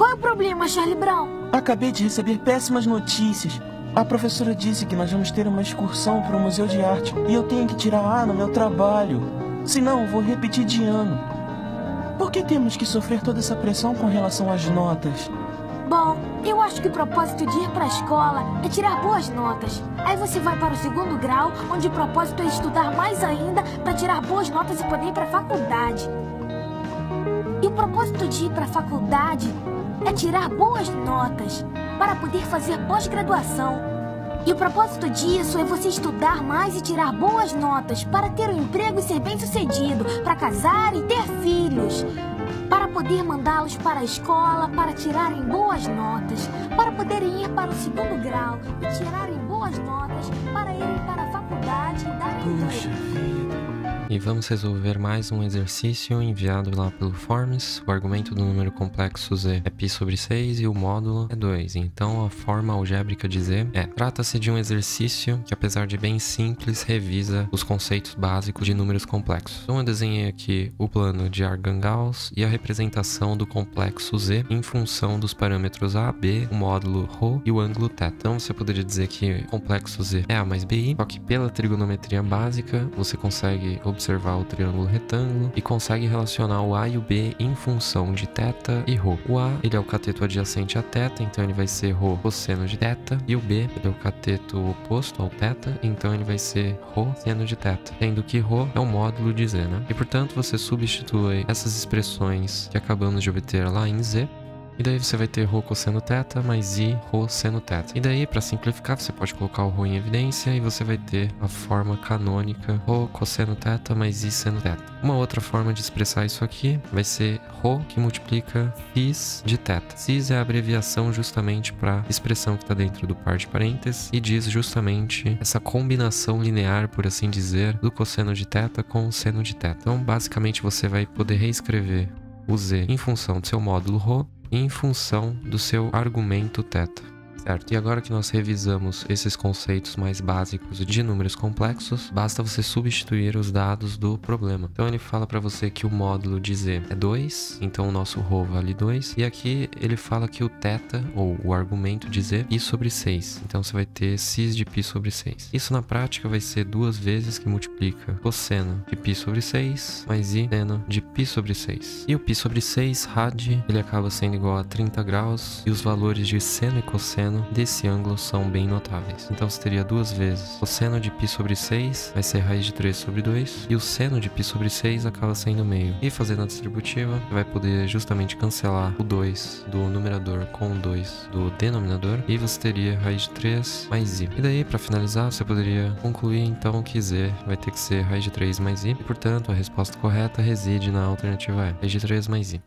Qual é o problema, Charlie Brown? Acabei de receber péssimas notícias. A professora disse que nós vamos ter uma excursão para o Museu de Arte e eu tenho que tirar A no meu trabalho. Senão, vou repetir de ano. Por que temos que sofrer toda essa pressão com relação às notas? Bom, eu acho que o propósito de ir para a escola é tirar boas notas. Aí você vai para o segundo grau, onde o propósito é estudar mais ainda para tirar boas notas e poder ir para a faculdade. E o propósito de ir para a faculdade é tirar boas notas para poder fazer pós-graduação. E o propósito disso é você estudar mais e tirar boas notas para ter um emprego e ser bem-sucedido, para casar e ter filhos para poder mandá-los para a escola, para tirarem boas notas, para poderem ir para o segundo grau e tirarem boas notas, para irem para a faculdade e darem Puxa vida e vamos resolver mais um exercício enviado lá pelo Forms. O argumento do número complexo Z é π sobre 6 e o módulo é 2, então a forma algébrica de Z é. Trata-se de um exercício que, apesar de bem simples, revisa os conceitos básicos de números complexos. Então eu desenhei aqui o plano de Argangaus e a representação do complexo Z em função dos parâmetros A, B, o módulo Rho e o ângulo θ. Então você poderia dizer que complexo Z é A mais BI, só que pela trigonometria básica você consegue observar observar o triângulo retângulo e consegue relacionar o A e o B em função de θ e ρ. O A ele é o cateto adjacente a θ, então ele vai ser ρ cosseno de θ, e o B ele é o cateto oposto ao θ, então ele vai ser ρ seno de θ, sendo que ρ é o módulo de z, né? E portanto você substitui essas expressões que acabamos de obter lá em z e daí você vai ter ρ cosseno θ mais i ρ seno θ. E daí, para simplificar, você pode colocar o ρ em evidência e você vai ter a forma canônica ρ cosseno θ mais i seno θ. Uma outra forma de expressar isso aqui vai ser ρ que multiplica φ de θ. Φ é a abreviação justamente para a expressão que está dentro do par de parênteses e diz justamente essa combinação linear, por assim dizer, do cosseno de θ com o seno de θ. Então, basicamente, você vai poder reescrever o z em função do seu módulo ρ em função do seu argumento θ. Certo? E agora que nós revisamos esses conceitos mais básicos de números complexos, basta você substituir os dados do problema. Então ele fala para você que o módulo de z é 2, então o nosso ρ vale 2, e aqui ele fala que o θ, ou o argumento de z, π sobre 6. Então você vai ter cis de π sobre 6. Isso na prática vai ser duas vezes que multiplica cosseno de π sobre 6 mais i seno de π sobre 6. E o π sobre 6, rad, ele acaba sendo igual a 30 graus, e os valores de seno e cosseno desse ângulo são bem notáveis. Então você teria duas vezes. O seno de π sobre 6 vai ser raiz de 3 sobre 2, e o seno de π sobre 6 acaba sendo meio. E fazendo a distributiva, você vai poder justamente cancelar o 2 do numerador com o 2 do denominador, e você teria raiz de 3 mais i. E daí, para finalizar, você poderia concluir então que z vai ter que ser raiz de 3 mais i, e portanto a resposta correta reside na alternativa E, raiz de 3 mais i.